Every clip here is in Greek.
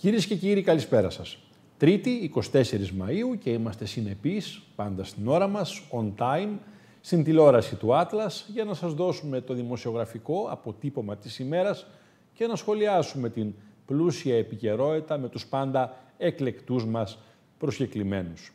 Κυρίες και κύριοι, καλησπέρα σας. Τρίτη, 24 Μαΐου και είμαστε συνεπείς, πάντα στην ώρα μας, on time, στην τηλεόραση του Atlas, για να σας δώσουμε το δημοσιογραφικό αποτύπωμα της ημέρας και να σχολιάσουμε την πλούσια επικαιρότητα με τους πάντα εκλεκτούς μας προσκεκλημένους.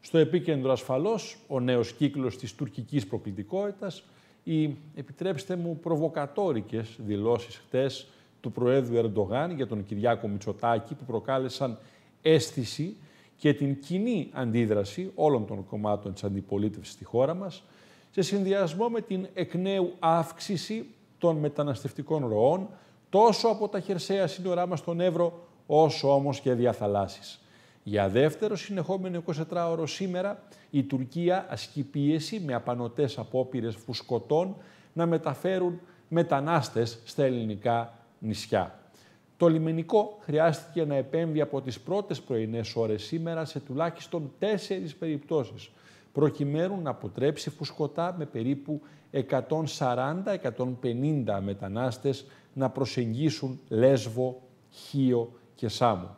Στο επίκεντρο ασφαλώς, ο νέος κύκλος της τουρκικής προκλητικότητας, οι, επιτρέψτε μου, προβοκατόρικες δηλώσεις χτες του Προέδρου Ερντογάν για τον Κυριάκο Μητσοτάκη που προκάλεσαν αίσθηση και την κοινή αντίδραση όλων των κομμάτων της αντιπολίτευσης στη χώρα μας σε συνδυασμό με την εκ νέου αύξηση των μεταναστευτικών ροών τόσο από τα χερσαία σύνορά μας στον Εύρο όσο όμως και διαθαλάσσης. Για δεύτερο συνεχόμενο 24ωρο σήμερα η Τουρκία ασκεί πίεση με απανοτές απόπειρες φουσκωτών να μεταφέρουν μετανάστες στα ελληνικά νησιά. Το λιμενικό χρειάστηκε να επέμβει από τις πρώτες πρωινές ώρες σήμερα σε τουλάχιστον τέσσερις περιπτώσεις, προκειμένου να αποτρέψει φουσκωτά με περίπου 140-150 μετανάστες να προσεγγίσουν Λέσβο, Χίο και Σάμο.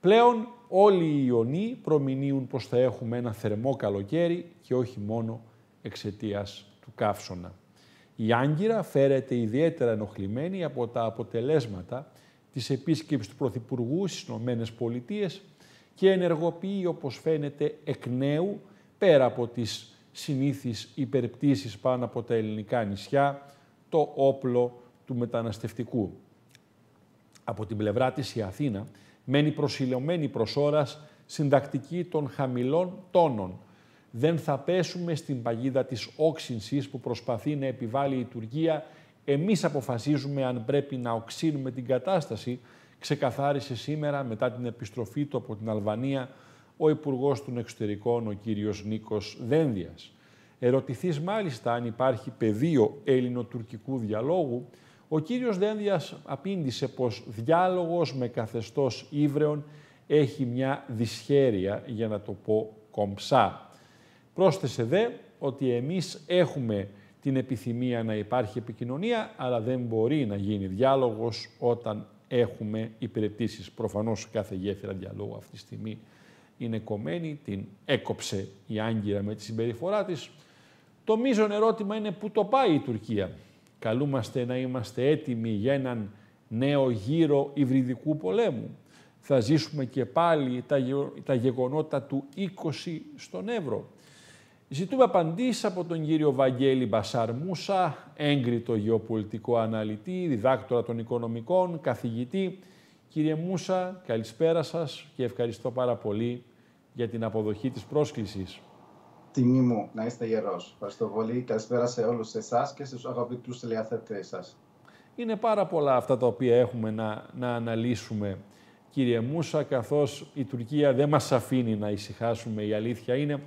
Πλέον όλοι οι Ιωνοί προμηνύουν πως θα έχουμε ένα θερμό καλοκαίρι και όχι μόνο εξαιτίας του καύσωνα. Η Άγκυρα φέρεται ιδιαίτερα ενοχλημένη από τα αποτελέσματα της επίσκεψης του Πρωθυπουργού στις Ηνωμένες Πολιτείες και ενεργοποιεί, όπως φαίνεται, εκ νέου, πέρα από τις συνήθεις υπερπτήσεις πάνω από τα ελληνικά νησιά, το όπλο του μεταναστευτικού. Από την πλευρά της η Αθήνα μένει προσιλωμένη προς ώρας συντακτική των χαμηλών τόνων, δεν θα πέσουμε στην παγίδα της όξυνσης που προσπαθεί να επιβάλλει η Τουρκία. Εμείς αποφασίζουμε αν πρέπει να οξύνουμε την κατάσταση, ξεκαθάρισε σήμερα μετά την επιστροφή του από την Αλβανία ο Υπουργός των Εξωτερικών, ο κύριος Νίκος Δένδιας. Ερωτηθείς μάλιστα αν υπάρχει πεδίο ελληνοτουρκικού διαλόγου, ο κύριος Δένδιας απήντησε πως διάλογος με καθεστώς ύβρεων έχει μια δυσχέρεια, για να το πω κομψά. Πρόσθεσε δε ότι εμείς έχουμε την επιθυμία να υπάρχει επικοινωνία, αλλά δεν μπορεί να γίνει διάλογος όταν έχουμε υπηρετήσεις. Προφανώς κάθε γέφυρα διαλόγου αυτή τη στιγμή είναι κομμένη, την έκοψε η Άγκυρα με τη συμπεριφορά της. Το μείζον ερώτημα είναι πού το πάει η Τουρκία. Καλούμαστε να είμαστε έτοιμοι για έναν νέο γύρο υβριδικού πολέμου. Θα ζήσουμε και πάλι τα γεγονότα του 20 στον Εύρο. Ζητούμε απαντήσεις από τον κύριο Βαγγέλη Μπασάρ Μούσα, έγκριτο γεωπολιτικό αναλυτή, διδάκτορα των οικονομικών, καθηγητή. Κύριε Μούσα, καλησπέρα σας και ευχαριστώ πάρα πολύ για την αποδοχή της πρόσκλησης. Τιμή μου να είστε γερός. Ευχαριστώ πολύ. Καλησπέρα σε όλους εσάς και στους αγαπητούς τηλεαθέτες σας. Είναι πάρα πολλά αυτά τα οποία έχουμε να, να αναλύσουμε, κύριε Μούσα, καθώς η Τουρκία δεν μας αφήνει να ησυχάσουμε. Η αλήθεια είναι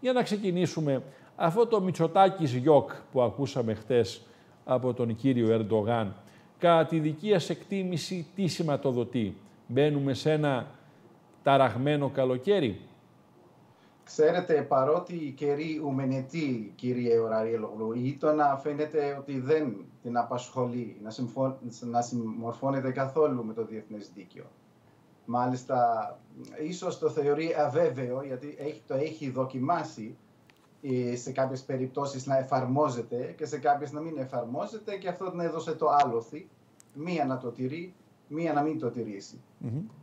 για να ξεκινήσουμε αυτό το Μητσοτάκης γιοκ που ακούσαμε χτες από τον κύριο Ερντογάν. Κατά τη δική σας εκτίμηση, τι σηματοδοτεί. Μπαίνουμε σε ένα ταραγμένο καλοκαίρι. Ξέρετε, παρότι η καιρή ουμενετή, κύριε Ωραριέλογλου, ή το να φαίνεται ότι δεν την απασχολεί να, να συμμορφώνεται καθόλου με το διεθνές δίκαιο. Μάλιστα, ίσως το θεωρεί αβέβαιο, γιατί έχει, το έχει δοκιμάσει ε, σε κάποιες περιπτώσεις να εφαρμόζεται και σε κάποιες να μην εφαρμόζεται και αυτό να έδωσε το άλλοθι, μία να το τηρεί, μία να μην το τηρήσει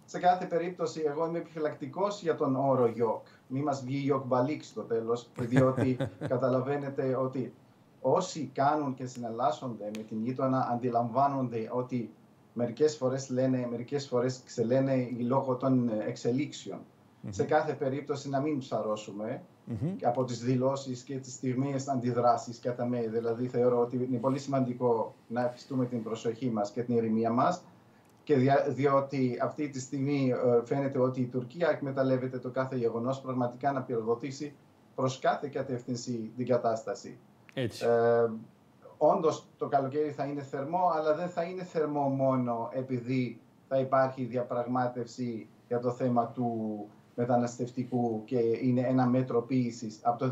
Σε κάθε περίπτωση εγώ είμαι επιφυλακτικός για τον όρο γιοκ. Μη μας βγει γιοκ μπαλίξ στο τέλος, διότι καταλαβαίνετε ότι όσοι κάνουν και συναλλάσσονται με την γείτονα αντιλαμβάνονται ότι μερικές φορές λένε, μερικές φορές ξελένε λόγω των εξελίξεων. Σε κάθε περίπτωση να μην ψαρώσουμε από τις δηλώσεις και τις στιγμίες αντιδράσεις κατά με. Δηλαδή θεωρώ ότι είναι πολύ σημαντικό να εφιστούμε την προσοχή μας και την ηρεμία μας και διότι αυτή τη στιγμή ε, φαίνεται ότι η Τουρκία εκμεταλλεύεται το κάθε γεγονός πραγματικά να πυροδοτήσει προς κάθε κατεύθυνση την κατάσταση. Έτσι. Ε, Όντως το καλοκαίρι θα είναι θερμό, αλλά δεν θα είναι θερμό μόνο επειδή θα υπάρχει διαπραγμάτευση για το θέμα του μεταναστευτικού και είναι ένα μέτρο ποιήση. Από το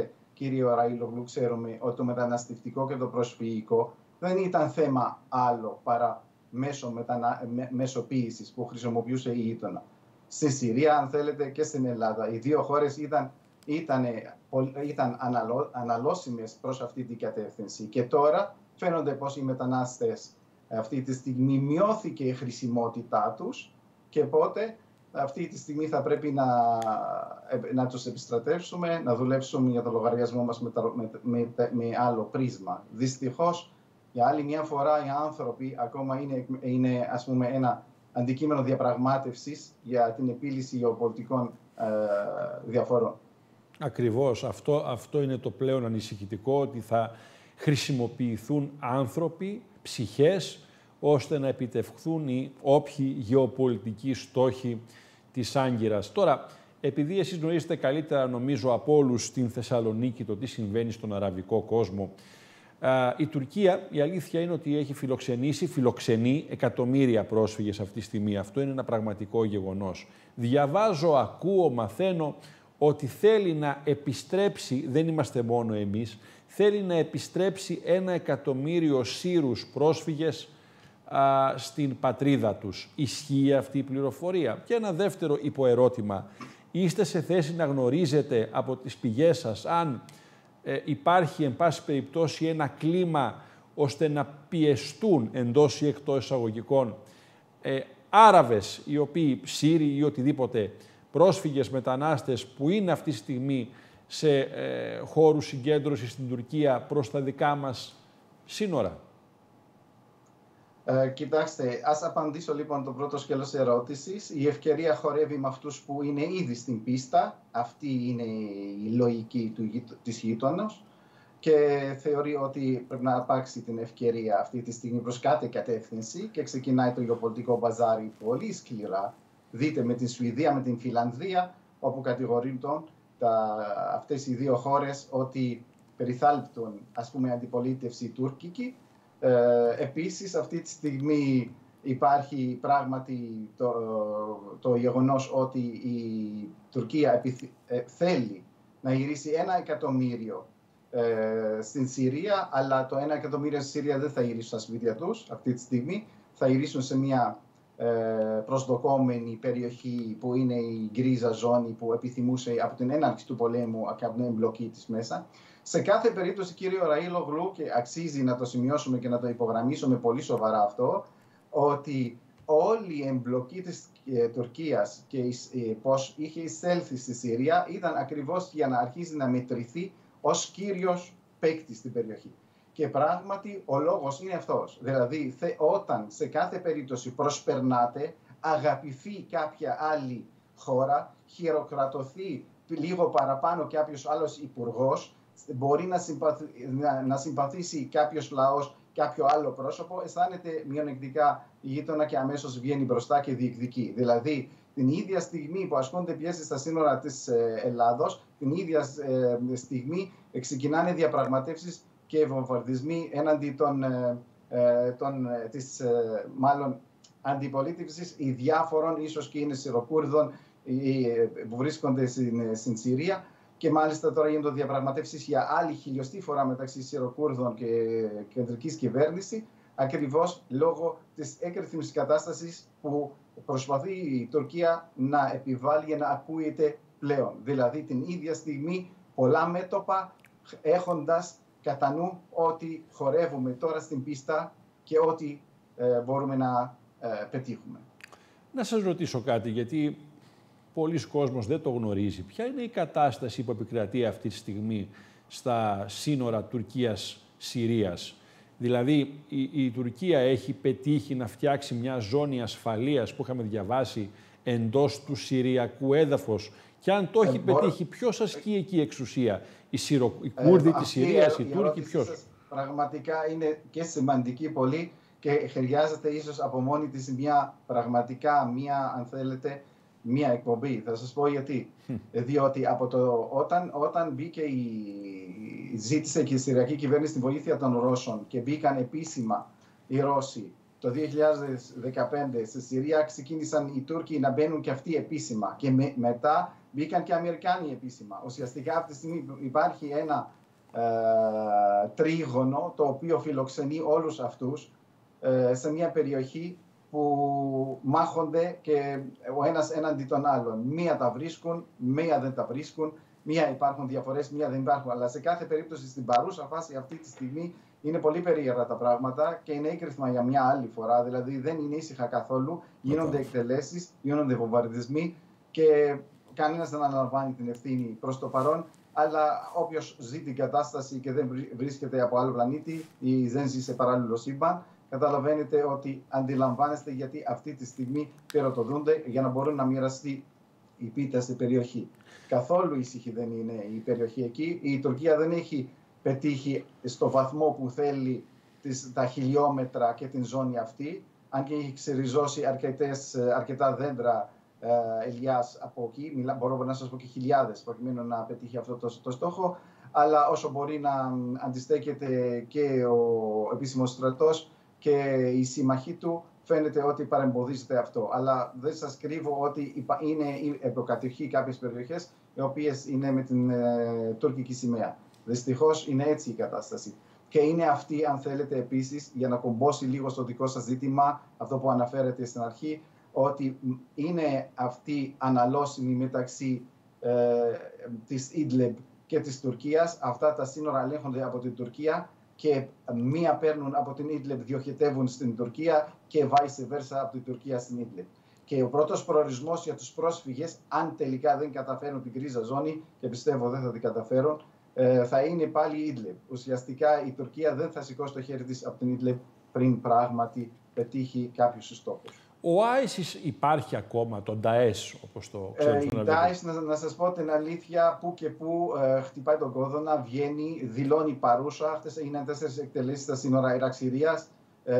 2015, κύριε Ραίλογλου, ξέρουμε ότι το μεταναστευτικό και το προσφυγικό δεν ήταν θέμα άλλο παρά μέσο μετανα... μεσοποίησης που χρησιμοποιούσε η γείτονα. Στη Συρία, αν θέλετε, και στην Ελλάδα. Οι δύο χώρες ήταν, ήταν, ήταν αναλώ, αναλώσιμες προς αυτή την κατεύθυνση. Και τώρα φαίνονται πως οι μετανάστες αυτή τη στιγμή μειώθηκε η χρησιμότητά τους και πότε αυτή τη στιγμή θα πρέπει να, να τους επιστρατεύσουμε, να δουλέψουμε για το λογαριασμό μας με, με, με, άλλο πρίσμα. Δυστυχώς, για άλλη μια φορά οι άνθρωποι ακόμα είναι, είναι ας πούμε, ένα αντικείμενο διαπραγμάτευσης για την επίλυση γεωπολιτικών ε, διαφορών. Ακριβώς. Αυτό, αυτό είναι το πλέον ανησυχητικό, ότι θα χρησιμοποιηθούν άνθρωποι, ψυχές, ώστε να επιτευχθούν οι όποιοι γεωπολιτικοί στόχοι της Άγκυρας. Τώρα, επειδή εσείς γνωρίζετε καλύτερα, νομίζω, από όλους στην Θεσσαλονίκη το τι συμβαίνει στον αραβικό κόσμο, η Τουρκία, η αλήθεια είναι ότι έχει φιλοξενήσει, φιλοξενεί εκατομμύρια πρόσφυγες αυτή τη στιγμή. Αυτό είναι ένα πραγματικό γεγονός. Διαβάζω, ακούω, μαθαίνω ότι θέλει να επιστρέψει, δεν είμαστε μόνο εμείς, θέλει να επιστρέψει ένα εκατομμύριο Σύρους πρόσφυγες στην πατρίδα τους. Ισχύει αυτή η πληροφορία. Και ένα δεύτερο υποερώτημα. Είστε σε θέση να γνωρίζετε από τις πηγές σας αν ε, υπάρχει, εν πάση περιπτώσει, ένα κλίμα ώστε να πιεστούν εντός ή εκτός εισαγωγικών ε, Άραβες, οι οποίοι Σύριοι ή οτιδήποτε, πρόσφυγες, μετανάστες που είναι αυτή τη στιγμή σε ε, χώρους συγκέντρωσης στην Τουρκία προς τα δικά μας σύνορα. Ε, κοιτάξτε, ας απαντήσω λοιπόν το πρώτο σκέλος ερώτησης. Η ευκαιρία χορεύει με αυτούς που είναι ήδη στην πίστα. Αυτή είναι η λογική του, της γείτονος και θεωρεί ότι πρέπει να υπάρξει την ευκαιρία αυτή τη στιγμή προς κάθε κατεύθυνση και ξεκινάει το γεωπολιτικό μπαζάρι πολύ σκληρά. Δείτε με την Σουηδία, με την Φιλανδία, όπου κατηγορείται τα, αυτές οι δύο χώρες ότι περιθάλπτουν ας πούμε αντιπολίτευση τουρκική ε, επίσης, αυτή τη στιγμή υπάρχει πράγματι το, το γεγονός ότι η Τουρκία ε, θέλει να γυρίσει ένα εκατομμύριο ε, στην Συρία, αλλά το ένα εκατομμύριο στη Συρία δεν θα γυρίσουν στα σπίτια τους αυτή τη στιγμή. Θα γυρίσουν σε μια ε, προσδοκόμενη περιοχή που είναι η γκρίζα ζώνη που επιθυμούσε από την έναρξη του πολέμου και από την εμπλοκή της μέσα. Σε κάθε περίπτωση, κύριο Ραήλογλου, και αξίζει να το σημειώσουμε και να το υπογραμμίσουμε πολύ σοβαρά αυτό, ότι όλη η εμπλοκή της ε, Τουρκίας και ε, πώς είχε εισέλθει στη Συρία ήταν ακριβώς για να αρχίσει να μετρηθεί ως κύριος παίκτης στην περιοχή. Και πράγματι ο λόγος είναι αυτός. Δηλαδή όταν σε κάθε περίπτωση προσπερνάτε, αγαπηθεί κάποια άλλη χώρα, χειροκρατωθεί λίγο παραπάνω κάποιος άλλος υπουργός, μπορεί να, συμπαθ... να, να συμπαθήσει κάποιος λαός κάποιο άλλο πρόσωπο, αισθάνεται μειονεκτικά γείτονα και αμέσως βγαίνει μπροστά και διεκδικεί. Δηλαδή, την ίδια στιγμή που ασκούνται πιέσεις στα σύνορα της ε, Ελλάδος, την ίδια ε, στιγμή ξεκινάνε διαπραγματεύσεις και βομβαρδισμοί έναντι των, ε, των, της, μάλλον αντιπολίτευσης ή διάφορων, ίσως και είναι Σιροκούρδων που βρίσκονται στην, στην Συρία, και μάλιστα τώρα γίνονται διαπραγματεύσεις για άλλη χιλιοστή φορά μεταξύ Σιροκούρδων και κεντρικής κυβέρνηση, ακριβώς λόγω της έκρηθμη κατάστασης που προσπαθεί η Τουρκία να επιβάλλει για να ακούεται πλέον. Δηλαδή την ίδια στιγμή πολλά μέτωπα έχοντας κατά νου ότι χορεύουμε τώρα στην πίστα και ότι ε, μπορούμε να ε, πετύχουμε. Να σας ρωτήσω κάτι, γιατί πολλοί κόσμος δεν το γνωρίζει. Ποια είναι η κατάσταση που επικρατεί αυτή τη στιγμή στα σύνορα Τουρκίας-Συρίας; Δηλαδή η, η Τουρκία έχει πετύχει να φτιάξει μια ζώνη ασφαλείας που είχαμε διαβάσει εντός του Συριακού έδαφος και αν το έχει ε, πετύχει, ποιος ασκεί εκεί εξουσία, οι, Συρο... οι ε, Κούρδοι ε, της Συρίας, οι Τούρκοι, ποιος; Πραγματικά είναι και σημαντική πολύ και χρειάζεται ίσως από μόνη της μια πραγματικά μια, αν θέλετε, μία εκπομπή. Θα σας πω γιατί. Διότι από το, όταν, όταν μπήκε η, ζήτησε και η Συριακή κυβέρνηση τη βοήθεια των Ρώσων και μπήκαν επίσημα οι Ρώσοι το 2015 στη Συρία ξεκίνησαν οι Τούρκοι να μπαίνουν και αυτοί επίσημα και μετά μπήκαν και οι Αμερικάνοι επίσημα. Ουσιαστικά αυτή τη στιγμή υπάρχει ένα ε, τρίγωνο το οποίο φιλοξενεί όλους αυτούς σε μια περιοχή που μάχονται και ο ένας έναντι των άλλων. Μία τα βρίσκουν, μία δεν τα βρίσκουν, μία υπάρχουν διαφορές, μία δεν υπάρχουν. Αλλά σε κάθε περίπτωση στην παρούσα φάση αυτή τη στιγμή είναι πολύ περίεργα τα πράγματα και είναι έκριθμα για μια άλλη φορά. Δηλαδή δεν είναι ήσυχα καθόλου. Γίνονται εκτελέσεις, γίνονται βομβαρδισμοί και κανένας δεν αναλαμβάνει την ευθύνη προς το παρόν. Αλλά όποιος ζει την κατάσταση και δεν βρίσκεται από άλλο πλανήτη ή δεν ζει σε παράλληλο σύμπαν, καταλαβαίνετε ότι αντιλαμβάνεστε γιατί αυτή τη στιγμή πυροτοδούνται για να μπορούν να μοιραστεί η πίτα στην περιοχή. Καθόλου ήσυχη δεν είναι η περιοχή εκεί. Η Τουρκία δεν έχει πετύχει στο βαθμό που θέλει τις, τα χιλιόμετρα και την ζώνη αυτή, αν και έχει ξεριζώσει αρκετές, αρκετά δέντρα ε, ελιάς από εκεί, Μιλά, μπορώ να σας πω και χιλιάδες προκειμένου να πετύχει αυτό το, το στόχο, αλλά όσο μπορεί να αντιστέκεται και ο επίσημος στρατός και η σύμμαχή του, φαίνεται ότι παρεμποδίζεται αυτό. Αλλά δεν σας κρύβω ότι είναι υποκατοχή κάποιες περιοχές οι οποίες είναι με την ε, τουρκική σημαία. Δυστυχώς είναι έτσι η κατάσταση. Και είναι αυτή, αν θέλετε, επίσης, για να κομπώσει λίγο στο δικό σας ζήτημα, αυτό που αναφέρετε στην αρχή, ότι είναι αυτή αναλώσιμη μεταξύ ε, της Ιδλεμπ και της Τουρκίας. Αυτά τα σύνορα ελέγχονται από την Τουρκία και μία παίρνουν από την Ιδλεμπ, διοχετεύουν στην Τουρκία και vice versa από την Τουρκία στην Ιδλεμπ. Και ο πρώτος προορισμός για τους πρόσφυγες, αν τελικά δεν καταφέρουν την κρίζα ζώνη, και πιστεύω δεν θα την καταφέρουν, ε, θα είναι πάλι η Ιδλεπ. Ουσιαστικά η Τουρκία δεν θα σηκώσει το χέρι της από την Ιδλεπ πριν πράγματι πετύχει κάποιους στόχους. Ο ISIS υπάρχει ακόμα, το Daesh όπως το ξέρουμε. Ε, η Daesh, να, να σας πω την αλήθεια, που και που ε, χτυπάει τον κόδωνα, βγαίνει, δηλώνει παρούσα. Αυτές είναι τέσσερις εκτελέσεις στα σύνορα Ιραξ-Συρίας. Ε,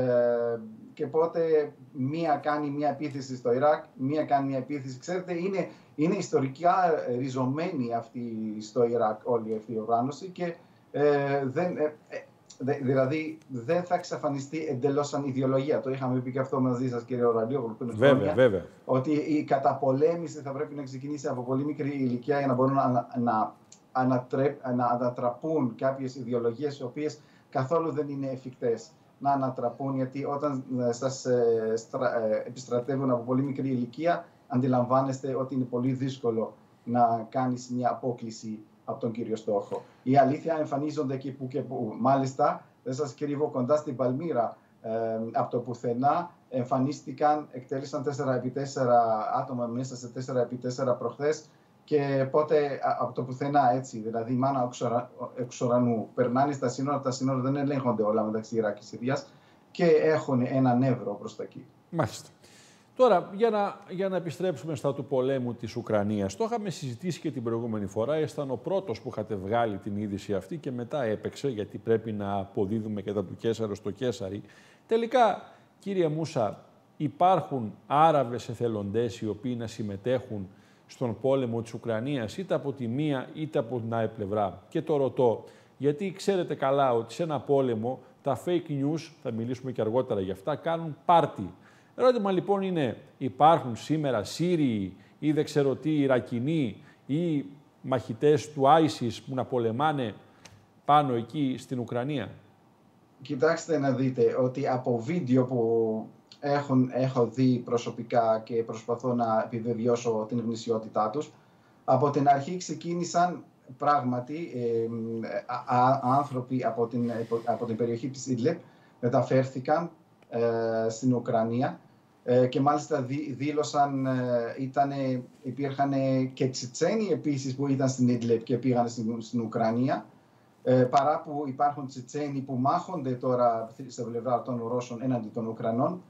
και πότε μία κάνει μία επίθεση στο Ιράκ, μία κάνει μία επίθεση. Ξέρετε, είναι, είναι ιστορικά ριζωμένη αυτή στο Ιράκ όλη αυτή η οργάνωση και ε, δεν, ε, ε δηλαδή δεν θα εξαφανιστεί εντελώς σαν ιδεολογία. Το είχαμε πει και αυτό μαζί σας, κύριε Οραλίου, βέβαια, βέβαια. Ότι η καταπολέμηση θα πρέπει να ξεκινήσει από πολύ μικρή ηλικία για να μπορούν να, να, να ανατραπούν κάποιες ιδεολογίες οι οποίες καθόλου δεν είναι εφικτές να ανατραπούν, γιατί όταν ε, σας ε, ε, επιστρατεύουν από πολύ μικρή ηλικία, αντιλαμβάνεστε ότι είναι πολύ δύσκολο να κάνεις μια απόκληση από τον κύριο στόχο. Η αλήθεια εμφανίζονται εκεί που και που. Μάλιστα, δεν σας κρύβω κοντά στην Παλμύρα, από το πουθενά εμφανίστηκαν, εκτέλεσαν 4x4 άτομα μέσα σε 4x4 προχθές και πότε από το πουθενά έτσι, δηλαδή μάνα εξ ουρανού, περνάνε στα σύνορα, τα σύνορα δεν ελέγχονται όλα μεταξύ Ιράκ και Συρίας και έχουν ένα νεύρο προς τα εκεί. Μάλιστα. Τώρα, για να, για να επιστρέψουμε στα του πολέμου της Ουκρανίας, το είχαμε συζητήσει και την προηγούμενη φορά, ήσταν ο πρώτος που είχατε βγάλει την είδηση αυτή και μετά έπαιξε, γιατί πρέπει να αποδίδουμε και τα του Κέσαρο στο Κέσαρι. Τελικά, κύριε Μούσα, υπάρχουν Άραβες εθελοντές οι οποίοι να συμμετέχουν στον πόλεμο της Ουκρανίας, είτε από τη μία είτε από την άλλη πλευρά; Και το ρωτώ, γιατί ξέρετε καλά ότι σε ένα πόλεμο τα fake news, θα μιλήσουμε και αργότερα γι' αυτά, κάνουν πάρτι. Ερώτημα λοιπόν είναι, υπάρχουν σήμερα Σύριοι ή δεν ξέρω τι, Ιρακινοί ή μαχητές του ISIS που να πολεμάνε πάνω εκεί στην Ουκρανία; Κοιτάξτε να δείτε ότι από βίντεο που έχουν, έχω δει προσωπικά και προσπαθώ να επιβεβαιώσω την γνησιότητά τους. Από την αρχή ξεκίνησαν πράγματι ε, άνθρωποι από την, από την περιοχή της Ιδλεπ μεταφέρθηκαν ε, στην Ουκρανία ε, και μάλιστα δήλωσαν, ε, ήτανε, υπήρχαν και Τσιτσένοι επίσης που ήταν στην Ιδλεπ και πήγαν στην, στην Ουκρανία παρά που υπάρχουν Τσιτσένοι που μάχονται τώρα στα πλευρά των Ρώσων έναντι των Ουκρανών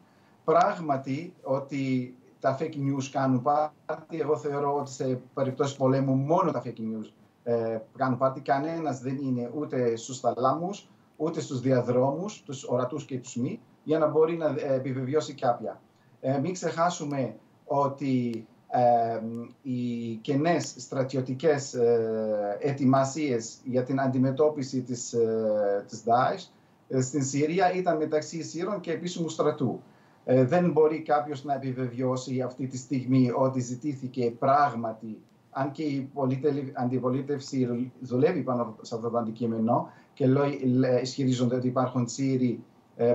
πράγματι ότι τα fake news κάνουν πάρτι. Εγώ θεωρώ ότι σε περιπτώσεις πολέμου μόνο τα fake news ε, κάνουν πάρτι. Κανένας δεν είναι ούτε στους θαλάμους, ούτε στους διαδρόμους, τους ορατούς και τους μη, για να μπορεί να ε, επιβεβαιώσει κάποια. Ε, μην ξεχάσουμε ότι ε, οι κενές στρατιωτικές ε, ετοιμασίες για την αντιμετώπιση της, ε, της Daesh ε, στην Συρία ήταν μεταξύ Σύρων και επίσημου στρατού. Ε, δεν μπορεί κάποιος να επιβεβαιώσει αυτή τη στιγμή ότι ζητήθηκε πράγματι, αν και η αντιπολίτευση δουλεύει πάνω σε αυτό το αντικείμενο και ισχυρίζονται ότι υπάρχουν Σύριοι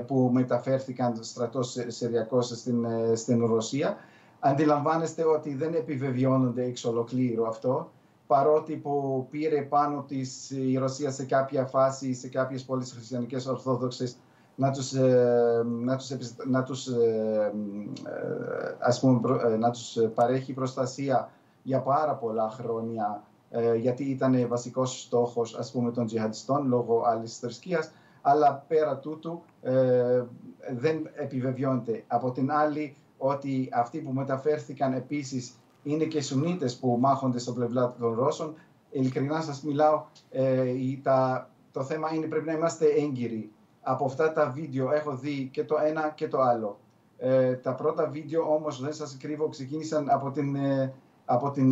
που μεταφέρθηκαν στρατός Συριακός στην, στην Ρωσία. Αντιλαμβάνεστε ότι δεν επιβεβαιώνονται εξ ολοκλήρου αυτό παρότι που πήρε πάνω της η Ρωσία σε κάποια φάση, σε κάποιες πόλεις χριστιανικές ορθόδοξες, να τους, ε, να τους, να τους, ε, ε, ας πούμε, να τους παρέχει προστασία για πάρα πολλά χρόνια, γιατί ήταν βασικός στόχος ας πούμε, των τζιχαντιστών λόγω άλλης θρησκείας, αλλά πέρα τούτου δεν επιβεβαιώνεται. Από την άλλη, ότι αυτοί που μεταφέρθηκαν επίσης είναι και Σουνίτες που μάχονται στο πλευρά των Ρώσων. Ειλικρινά σας μιλάω, ε, τα, το θέμα είναι πρέπει να είμαστε έγκυροι. Από αυτά τα βίντεο έχω δει και το ένα και το άλλο. Ε, τα πρώτα βίντεο όμως, δεν σας κρύβω, ξεκίνησαν από την, ε, από την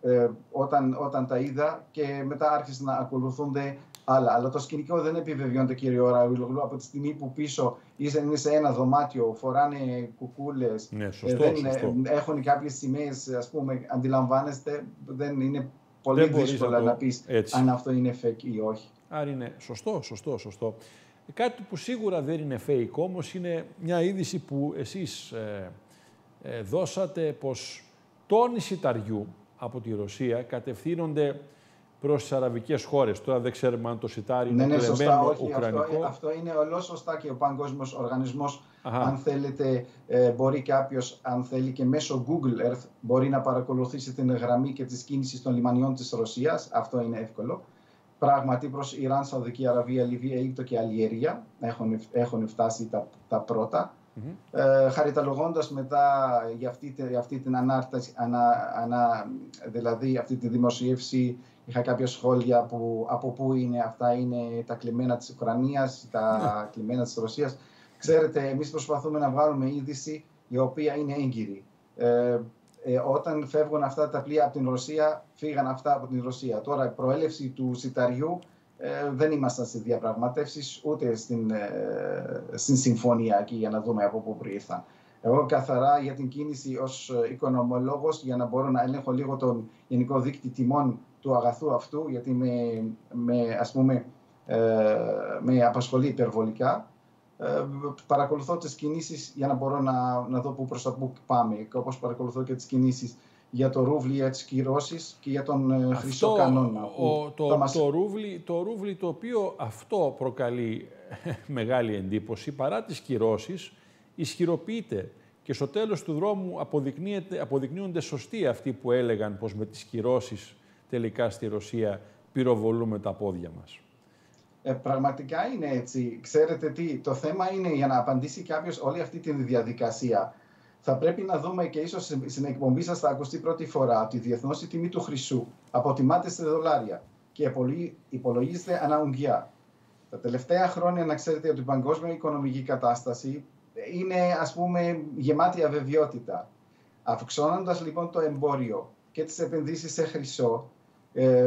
ε, όταν, όταν τα είδα και μετά άρχισαν να ακολουθούνται άλλα. Αλλά το σκηνικό δεν επιβεβαιώνεται, κύριε Ραούλογλου, από τη στιγμή που πίσω είναι σε ένα δωμάτιο, φοράνε κουκούλες. Ναι, ε, σωστό, δεν, σωστό. Έχουν κάποιες σημαίες, ας πούμε, αντιλαμβάνεστε, δεν είναι πολύ δεν δύσκολο να, να πεις αν αυτό είναι fake ή όχι. Άρα είναι σωστό, σωστό, σωστό. Κάτι που σίγουρα δεν είναι fake όμως είναι μια είδηση που εσείς ε, ε, δώσατε πως τόνοι σιταριού από τη Ρωσία κατευθύνονται προς τις αραβικές χώρες. Τώρα δεν ξέρουμε αν το σιτάρι είναι ναι, ναι, σωστά, όχι, ουκρανικό. Αυτό, αυτό είναι ολός σωστά και ο Παγκόσμιος Οργανισμός. Αν θέλετε, ε, μπορεί κάποιος, αν θέλει και μέσω Google Earth, μπορεί να παρακολουθήσει την γραμμή και τι κίνησης των λιμανιών της Ρωσίας. Αυτό είναι εύκολο. Πράγματι προς Ιράν, Σαουδική Αραβία, Λιβύη, Αίγυπτο και Αλγερία έχουν, έχουν φτάσει τα, τα πρώτα. Mm-hmm. Ε, χαριταλογώντας μετά για αυτή, για αυτή την ανάρτηση, ανα, ανα, δηλαδή αυτή τη δημοσίευση Είχα κάποια σχόλια που από πού είναι αυτά, είναι τα κλειμμένα της Ουκρανίας, τα ναι. κλειμμένα της Ρωσίας. Ξέρετε, εμείς προσπαθούμε να βγάλουμε είδηση η οποία είναι έγκυρη. Ε, ε, όταν φεύγουν αυτά τα πλοία από την Ρωσία, φύγαν αυτά από την Ρωσία. Τώρα η προέλευση του σιταριού ε, δεν ήμασταν σε διαπραγματεύσεις ούτε στην, ε, στην συμφωνία εκεί για να δούμε από πού προήλθαν. Εγώ καθαρά για την κίνηση ως οικονομολόγος για να μπορώ να ελέγχω λίγο τον γενικό δίκτυο τιμών του αγαθού αυτού, γιατί με, με, ας πούμε, ε, με απασχολεί υπερβολικά. Ε, παρακολουθώ τις κινήσεις για να μπορώ να, να δω πού προς τα πού πάμε. Και όπως παρακολουθώ και τις κινήσεις για το ρούβλι, για τις κυρώσεις και για τον ε, αυτό, χρυσό κανόνα. Ο, το, μας... το, ρούβλι, το ρούβλι το οποίο αυτό προκαλεί μεγάλη εντύπωση, παρά τις κυρώσεις, ισχυροποιείται. Και στο τέλος του δρόμου αποδεικνύονται σωστοί αυτοί που έλεγαν πως με τις κυρώσεις τελικά στη Ρωσία πυροβολούμε τα πόδια μας. Ε, πραγματικά είναι έτσι. Ξέρετε τι, το θέμα είναι για να απαντήσει κάποιος όλη αυτή τη διαδικασία. Θα πρέπει να δούμε και ίσως στην εκπομπή σας θα ακουστεί πρώτη φορά ότι η διεθνώ η τιμή του χρυσού αποτιμάται σε δολάρια και υπολογίζεται ανά ουγγιά. Τα τελευταία χρόνια να ξέρετε ότι η παγκόσμια οικονομική κατάσταση είναι ας πούμε γεμάτη αβεβαιότητα. Αυξώνοντας λοιπόν το εμπόριο και τις επενδύσεις σε χρυσό, ε,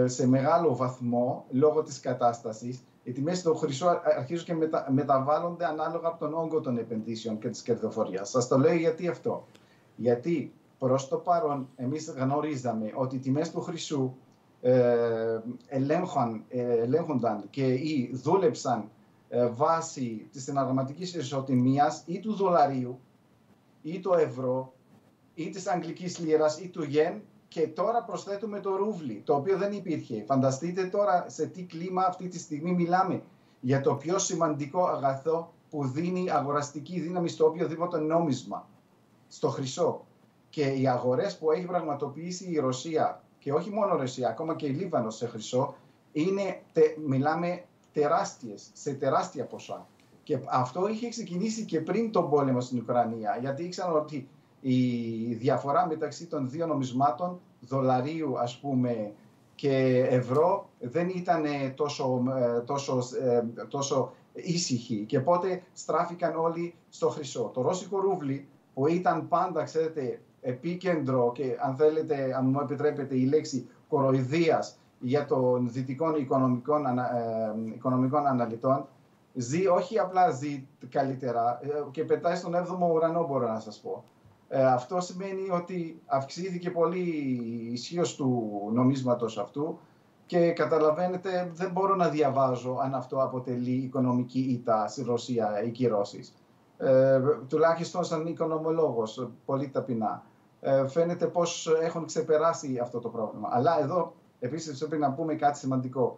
σε μεγάλο βαθμό λόγω της κατάστασης. Οι τιμές του χρυσού αρχίζουν και μετα, μεταβάλλονται ανάλογα από τον όγκο των επενδύσεων και της κερδοφορίας. Σας το λέω γιατί αυτό. Γιατί προς το παρόν εμείς γνωρίζαμε ότι οι τιμές του χρυσού ε, ελέγχαν, ε, ελέγχονταν και ή δούλεψαν ε, βάσει της συναλλαγματικής ισοτιμίας ή του δολαρίου ή του ευρώ ή της αγγλικής λίρας ή του γεν και τώρα προσθέτουμε το ρούβλι, το οποίο δεν υπήρχε. Φανταστείτε τώρα σε τι κλίμα αυτή τη στιγμή μιλάμε για το πιο σημαντικό αγαθό που δίνει αγοραστική δύναμη στο οποιοδήποτε νόμισμα, στο χρυσό. Και οι αγορές που έχει πραγματοποιήσει η Ρωσία και όχι μόνο η Ρωσία, ακόμα και η Λίβανος σε χρυσό, είναι, μιλάμε τεράστιες, σε τεράστια ποσά. Και αυτό είχε ξεκινήσει και πριν τον πόλεμο στην Ουκρανία, γιατί ήξεραν ότι η διαφορά μεταξύ των δύο νομισμάτων, δολαρίου ας πούμε και ευρώ, δεν ήταν τόσο, ε, τόσο, ε, τόσο ήσυχη και πότε στράφηκαν όλοι στο χρυσό. Το ρώσικο ρούβλι που ήταν πάντα, ξέρετε, επίκεντρο και αν θέλετε, αν μου επιτρέπετε η λέξη κοροϊδίας για των δυτικών οικονομικών, ε, οικονομικών αναλυτών, ζει όχι απλά ζει καλύτερα και πετάει στον 7ο ουρανό μπορώ να σας πω. Ε, αυτό σημαίνει ότι αυξήθηκε πολύ η ισχύως του νομίσματος αυτού και καταλαβαίνετε δεν μπορώ να διαβάζω αν αυτό αποτελεί οικονομική ήττα στη Ρωσία οι κυρώσεις. Ε, τουλάχιστον σαν οικονομολόγος, πολύ ταπεινά. Ε, φαίνεται πως έχουν ξεπεράσει αυτό το πρόβλημα. Αλλά εδώ επίσης πρέπει να πούμε κάτι σημαντικό.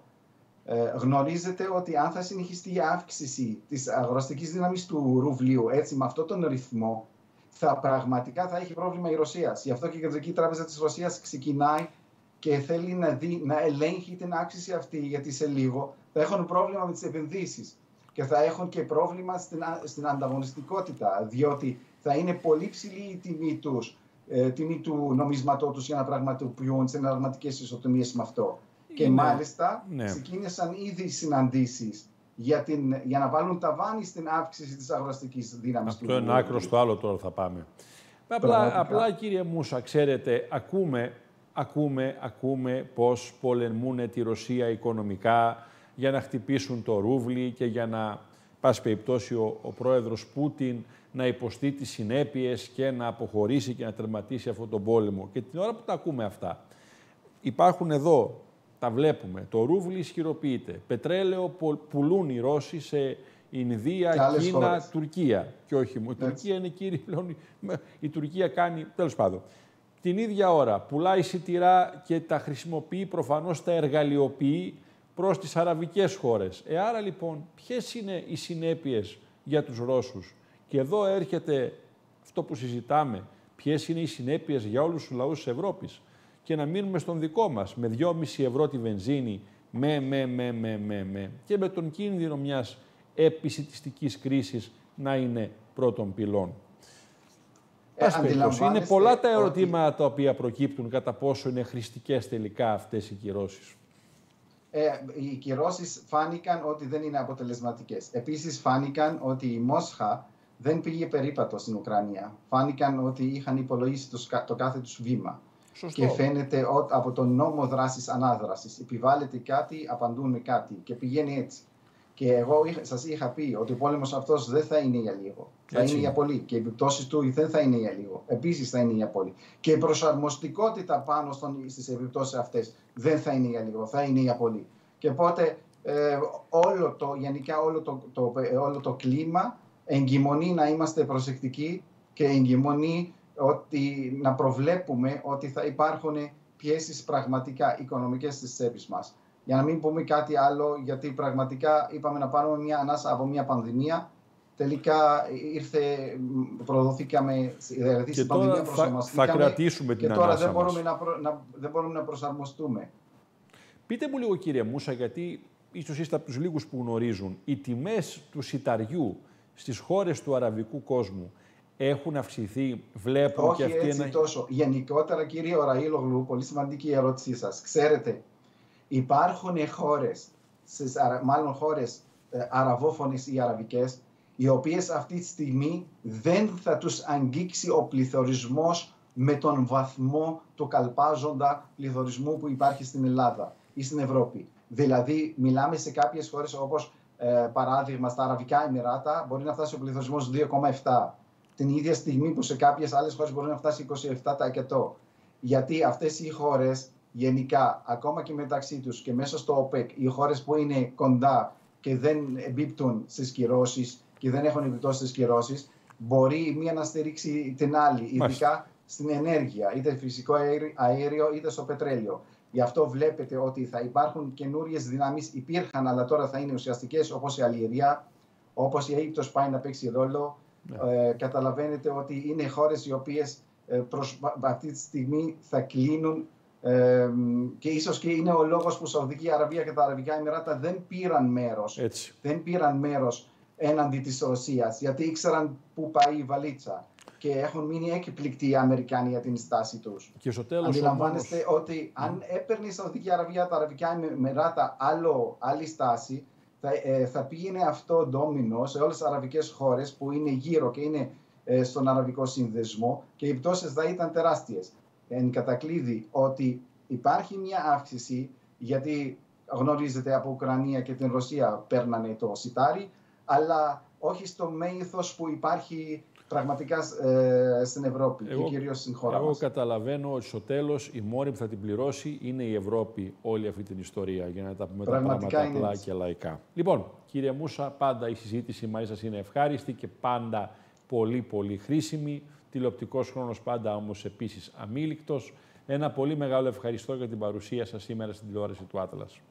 Ε, γνωρίζετε ότι αν θα συνεχιστεί η αύξηση της αγοραστικής δύναμης του ρουβλίου έτσι με αυτόν τον ρυθμό θα πραγματικά θα έχει πρόβλημα η Ρωσία. Γι' αυτό και η Κεντρική Τράπεζα της Ρωσίας ξεκινάει και θέλει να, δει, να ελέγχει την αύξηση αυτή γιατί σε λίγο θα έχουν πρόβλημα με τις επενδύσεις και θα έχουν και πρόβλημα στην, στην ανταγωνιστικότητα διότι θα είναι πολύ ψηλή η τιμή τους ε, τιμή του νομίσματό τους για να πραγματοποιούν συναλλαγματικέ ισοτιμίε με αυτό. Και μάλιστα ναι. ξεκίνησαν ήδη συναντήσεις για, για να βάλουν ταβάνι στην αύξηση της αγοραστικής δύναμης του. Αυτό είναι άκρο στο άλλο τώρα θα πάμε. Απλά, απλά κύριε Μούσα, ξέρετε, ακούμε, ακούμε, ακούμε πώς πολεμούν τη Ρωσία οικονομικά για να χτυπήσουν το ρούβλι και για να, πάση περιπτώσει, ο, ο πρόεδρος Πούτιν να υποστεί τις συνέπειες και να αποχωρήσει και να τερματίσει αυτόν τον πόλεμο. Και την ώρα που τα ακούμε αυτά, υπάρχουν εδώ, τα βλέπουμε, το ρούβλι ισχυροποιείται, πετρέλαιο πουλούν οι Ρώσοι σε Ινδία, Κίνα, χώρες. Τουρκία. Και όχι μόνο. Η Τουρκία είναι κύριε πλέον. Η Τουρκία κάνει. Τέλος πάντων. Την ίδια ώρα πουλάει σιτηρά και τα χρησιμοποιεί προφανώς τα εργαλειοποιεί προς τις αραβικές χώρες. Ε, άρα λοιπόν, ποιες είναι οι συνέπειες για τους Ρώσους; Και εδώ έρχεται αυτό που συζητάμε, ποιες είναι οι συνέπειες για όλους τους λαούς της Ευρώπης; Και να μείνουμε στον δικό μας, με 2,5 ευρώ τη βενζίνη, με, με, με, με, με, με, και με τον κίνδυνο μιας επισητιστικής κρίσης να είναι πρώτων πυλών. Ε, είναι πολλά τα ερωτήματα τα οποία προκύπτουν κατά πόσο είναι χρηστικές τελικά αυτές οι κυρώσεις. Ε, οι κυρώσεις φάνηκαν ότι δεν είναι αποτελεσματικές. Επίσης φάνηκαν ότι η Μόσχα δεν πήγε περίπατο στην Ουκρανία. Φάνηκαν ότι είχαν υπολογίσει το, κάθε τους βήμα. Και φαίνεται ότι από τον νόμο δράσης ανάδρασης επιβάλλεται κάτι, απαντούν κάτι και πηγαίνει έτσι. Και εγώ σας είχα πει ότι ο πόλεμος αυτός δεν θα είναι για λίγο. Θα είναι για πολύ. Και οι επιπτώσεις του δεν θα είναι για λίγο. Επίσης θα είναι για πολύ. Και η προσαρμοστικότητα πάνω στις επιπτώσεις αυτές δεν θα είναι για λίγο. Θα είναι για πολύ. Και οπότε ε, όλο το, γενικά όλο το, το, όλο το κλίμα εγκυμονεί να είμαστε προσεκτικοί και εγκυμονεί ότι να προβλέπουμε ότι θα υπάρχουν πιέσεις πραγματικά οικονομικές στις τσέπες μας. Για να μην πούμε κάτι άλλο, γιατί πραγματικά είπαμε να πάρουμε μια ανάσα από μια πανδημία, τελικά ήρθε, προδοθήκαμε, δηλαδή στην πανδημία προσαρμοστήκαμε θα, κρατήσουμε την και τώρα δεν μπορούμε να, να, δεν μπορούμε να προσαρμοστούμε. Πείτε μου λίγο κύριε Μούσα, γιατί ίσως είστε από τους λίγους που γνωρίζουν, οι τιμές του σιταριού στις χώρες του αραβικού κόσμου έχουν αυξηθεί, βλέπουν Όχι και αυτοί έτσι τόσο. Γενικότερα, κύριε Οραήλογλου, πολύ σημαντική η ερώτησή σας. Ξέρετε, υπάρχουν χώρες, μάλλον χώρες ε, αραβόφωνες ή αραβικές, οι οποίες αυτή τη στιγμή δεν θα τους αγγίξει ο πληθωρισμός με τον βαθμό του καλπάζοντα πληθωρισμού που υπάρχει στην Ελλάδα ή στην Ευρώπη. Δηλαδή, μιλάμε σε κάποιες χώρες όπως ε, παράδειγμα, στα Αραβικά Εμμυράτα μπορεί να φτάσει ο πληθωρισμός 2,7. Την ίδια στιγμή που σε κάποιες άλλες χώρες μπορεί να φτάσει 27%. Γιατί αυτές οι χώρες γενικά, ακόμα και μεταξύ τους και μέσα στο ΟΠΕΚ, οι χώρες που είναι κοντά και δεν εμπίπτουν στις κυρώσεις και δεν έχουν επιπτώσεις στις κυρώσεις, μπορεί μία να στηρίξει την άλλη, ειδικά στην ενέργεια, είτε φυσικό αέριο είτε στο πετρέλαιο. Γι' αυτό βλέπετε ότι θα υπάρχουν καινούριες δυνάμεις. Υπήρχαν, αλλά τώρα θα είναι ουσιαστικές, όπως η Αλγερία, όπως η Αίγυπτος πάει να παίξει ρόλο. Ναι. Ε, καταλαβαίνετε ότι είναι χώρες οι οποίες ε, αυτή τη στιγμή θα κλείνουν ε, και ίσως και είναι ο λόγος που η Σαουδική Αραβία και τα Αραβικά Εμμυράτα δεν πήραν μέρος. Δεν πήραν μέρος έναντι της Ρωσίας, γιατί ήξεραν πού πάει η βαλίτσα και έχουν μείνει έκπληκτοι οι Αμερικάνοι για την στάση τους. Και στο τέλος. Αντιλαμβάνεστε ότι αν mm. έπαιρνε η Σαουδική Αραβία τα Αραβικά Εμμυράτα άλλη στάση, θα, ε, θα πήγαινε αυτό ντόμινο σε όλες τις αραβικές χώρες που είναι γύρω και είναι ε, στον αραβικό σύνδεσμο και οι πτώσεις θα ήταν τεράστιες. Εν κατακλείδη ότι υπάρχει μια αύξηση γιατί γνωρίζετε από Ουκρανία και την Ρωσία παίρνανε το σιτάρι, αλλά όχι στο μέγεθος που υπάρχει πραγματικά ε, στην Ευρώπη εγώ, και κυρίως στην χώρα εγώ μας. Εγώ καταλαβαίνω ότι στο τέλος η μόνη που θα την πληρώσει είναι η Ευρώπη όλη αυτή την ιστορία, για να τα πούμε πραγματικά τα πράγματα απλά και λαϊκά. Λοιπόν, κύριε Μούσα, πάντα η συζήτηση μαζί σας είναι ευχάριστη και πάντα πολύ πολύ χρήσιμη. Τηλεοπτικός χρόνος πάντα όμως επίσης αμήλικτος. Ένα πολύ μεγάλο ευχαριστώ για την παρουσία σας σήμερα στην τηλεόραση του Άτλας.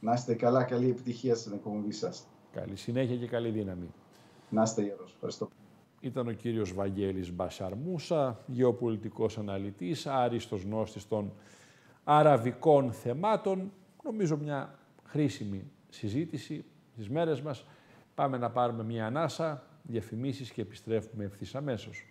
Να είστε καλά, καλή επιτυχία στην εκπομπή σας. Καλή συνέχεια και καλή δύναμη. Να είστε γερός. Ευχαριστώ. Ήταν ο κύριος Βαγγέλης Μπασαρμούσα, γεωπολιτικός αναλυτής, άριστος γνώστης των αραβικών θεμάτων. Νομίζω μια χρήσιμη συζήτηση στις μέρες μας. Πάμε να πάρουμε μια ανάσα, διαφημίσεις και επιστρέφουμε ευθύς αμέσως.